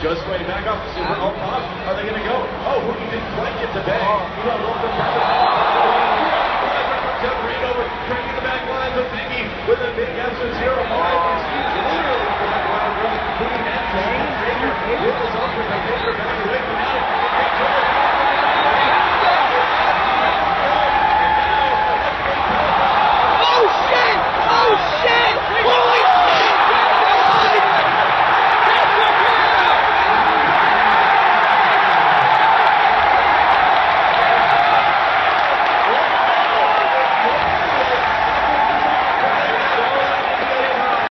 Just way back up. Super oh, pop. Are they going to go? Oh, who didn't quite get the bag. You got a little bit Reed over, tracking the back line of Biggie with a big F-Zero 5. He's literally the back line He Hoogie has to Baker. Up with a Baker back away.